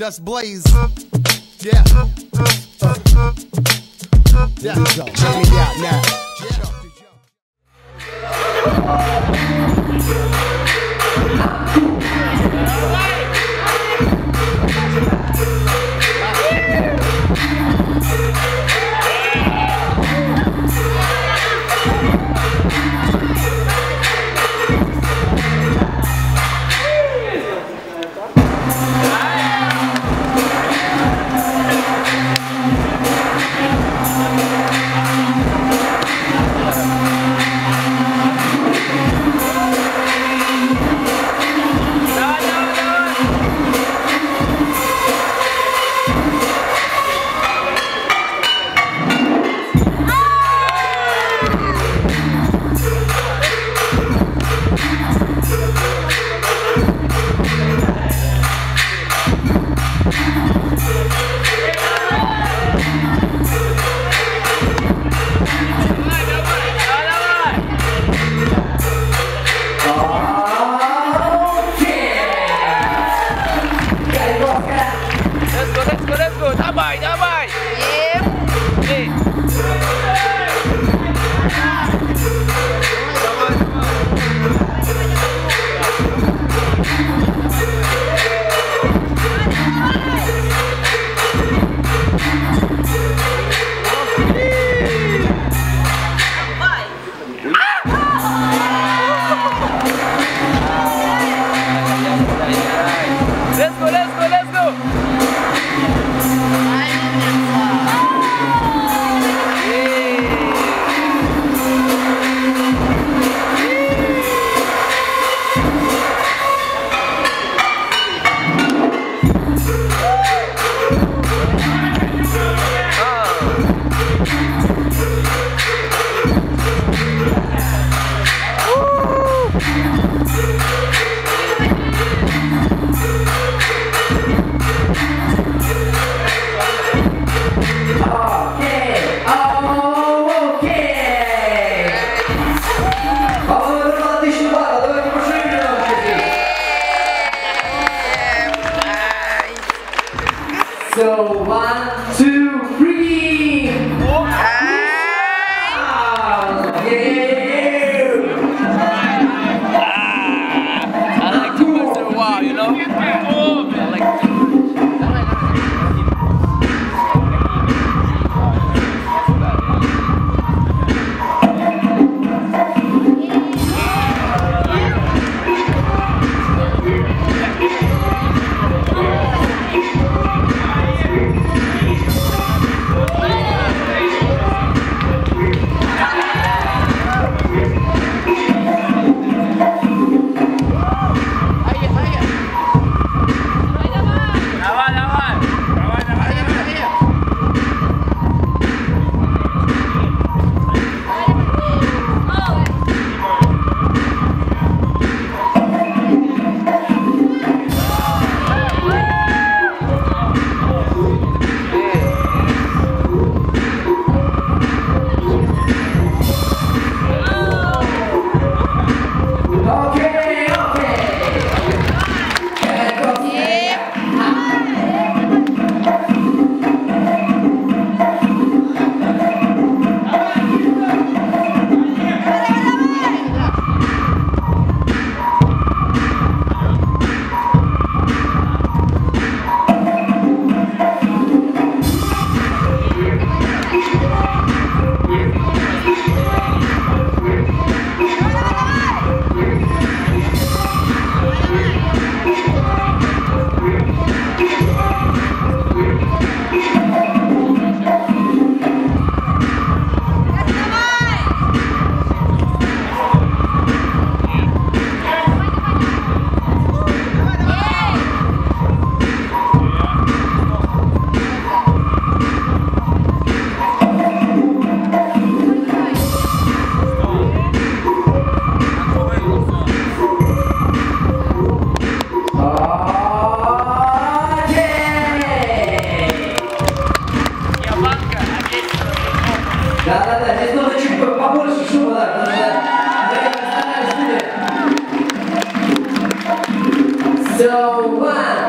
Just blaze. Yeah. Yeah. Check me out now. Let's dá dawaj! Yeah. Yeah. Corinthians. So one.